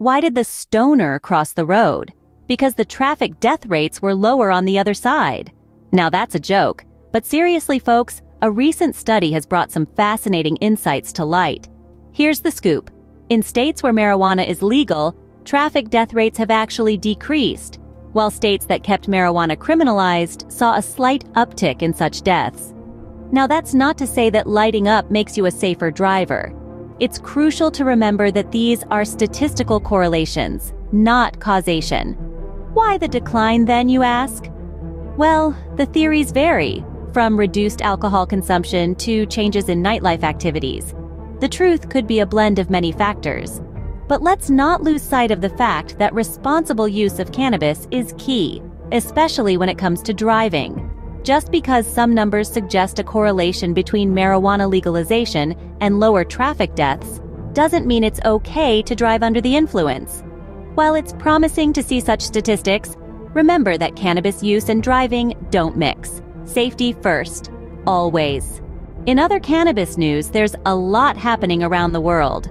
Why did the stoner cross the road? Because the traffic death rates were lower on the other side. Now that's a joke, but seriously, folks, a recent study has brought some fascinating insights to light. Here's the scoop. In states where marijuana is legal, traffic death rates have actually decreased, while states that kept marijuana criminalized saw a slight uptick in such deaths. Now that's not to say that lighting up makes you a safer driver. It's crucial to remember that these are statistical correlations, not causation. Why the decline then, you ask? Well, the theories vary, from reduced alcohol consumption to changes in nightlife activities. The truth could be a blend of many factors. But let's not lose sight of the fact that responsible use of cannabis is key, especially when it comes to driving. Just because some numbers suggest a correlation between marijuana legalization and lower traffic deaths doesn't mean it's okay to drive under the influence. While it's promising to see such statistics, remember that cannabis use and driving don't mix. Safety first, always. In other cannabis news, there's a lot happening around the world.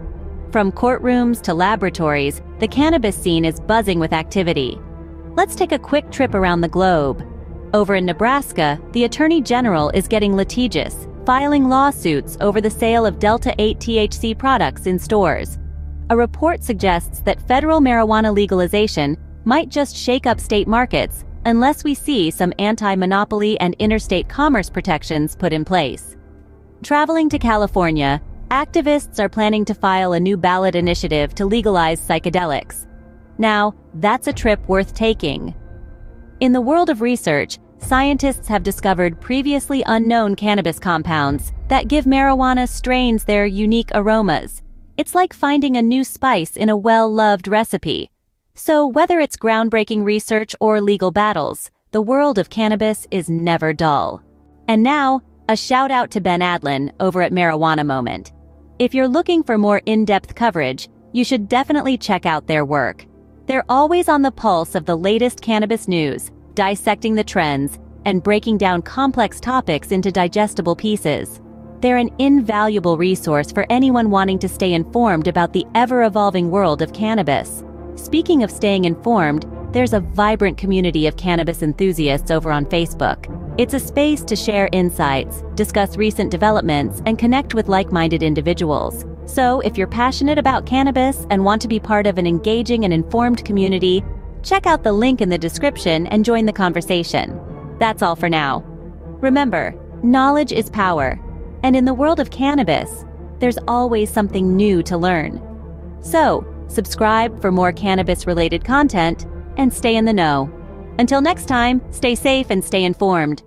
From courtrooms to laboratories, the cannabis scene is buzzing with activity. Let's take a quick trip around the globe. Over in Nebraska, the Attorney General is getting litigious, filing lawsuits over the sale of Delta 8 THC products in stores. A report suggests that federal marijuana legalization might just shake up state markets unless we see some anti-monopoly and interstate commerce protections put in place. Traveling to California, activists are planning to file a new ballot initiative to legalize psychedelics. Now, that's a trip worth taking. In the world of research, scientists have discovered previously unknown cannabis compounds that give marijuana strains their unique aromas. It's like finding a new spice in a well-loved recipe. So whether it's groundbreaking research or legal battles, the world of cannabis is never dull. And now, a shout out to Ben Adlin over at Marijuana Moment. If you're looking for more in-depth coverage, you should definitely check out their work. They're always on the pulse of the latest cannabis news, dissecting the trends, and breaking down complex topics into digestible pieces. They're an invaluable resource for anyone wanting to stay informed about the ever-evolving world of cannabis. Speaking of staying informed, there's a vibrant community of cannabis enthusiasts over on Facebook. It's a space to share insights, discuss recent developments, and connect with like-minded individuals. So, if you're passionate about cannabis and want to be part of an engaging and informed community, check out the link in the description and join the conversation. That's all for now. Remember, knowledge is power, and in the world of cannabis, there's always something new to learn. So, subscribe for more cannabis-related content and stay in the know. Until next time, stay safe and stay informed.